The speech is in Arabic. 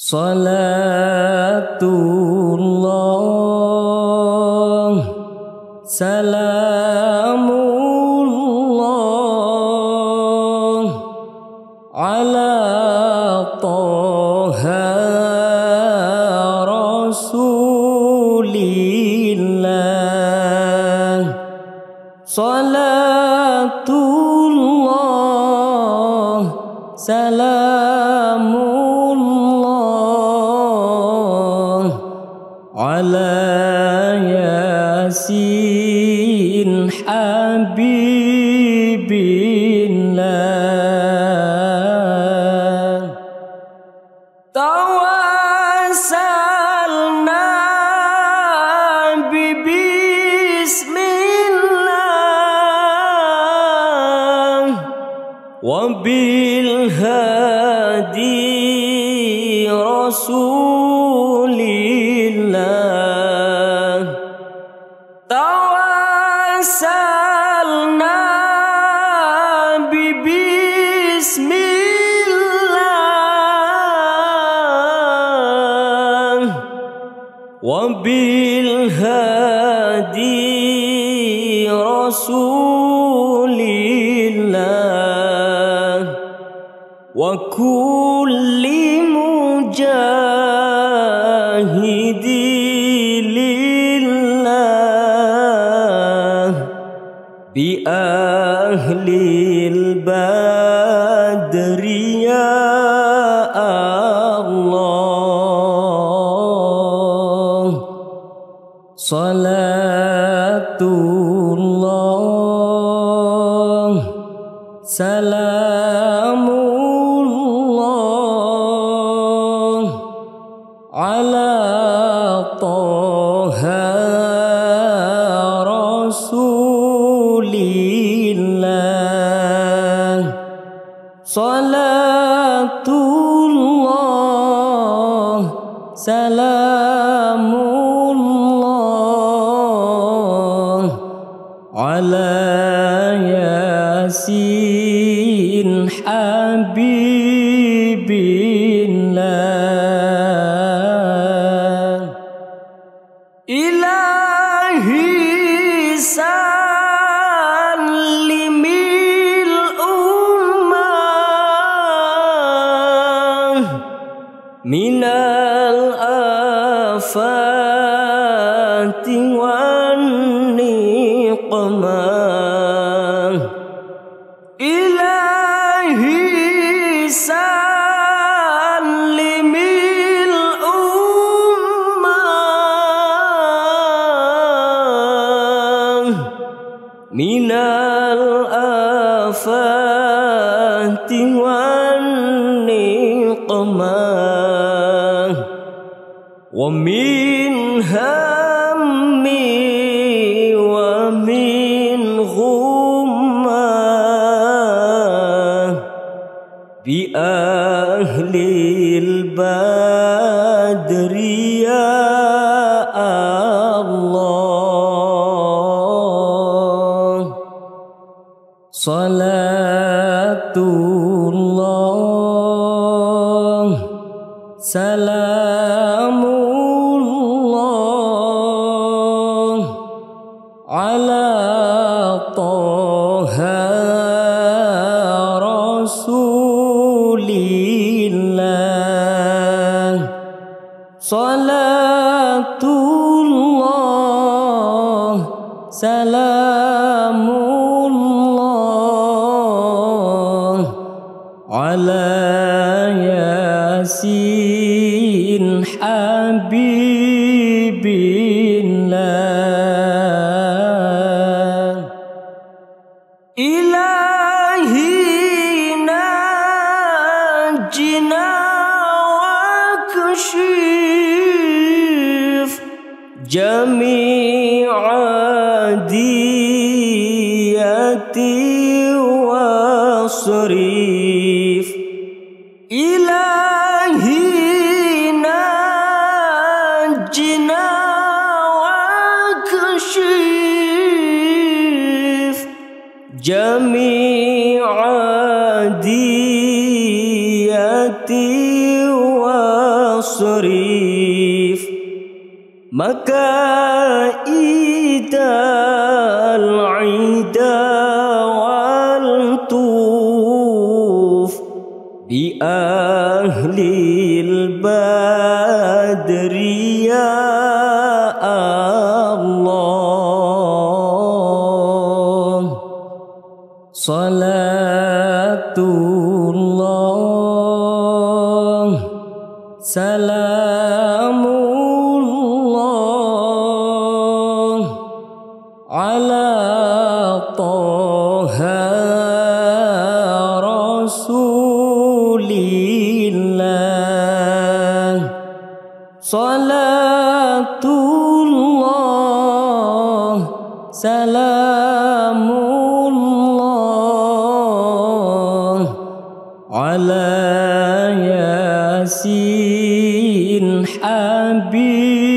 صلاة الله سلام الله على طه رسول على ياسين حبيب الله. توسلنا ببسم الله وبالهادي رسول وبالهادي رسول الله وكل مجاهد بأهل البدر صلاة الله سلام الله على طه من الآفات والنقمة إلهي سلم الأمة. من الآفات والنقمة ومن هم ومن غمة بأهل البدر يا الله. صلاة الله. سلام على طه رسول الله. صلاة الله سلام الله على ياسين حبيب واكشف جميع ديتي واصرف إلهي نجنا وأكشف جميع ديتي واصرف مكائد العدا والطوف بأهل البدر يا الله. صلاة سلام الله على طه رسول الله صلاة الله سلام ياسين حبيب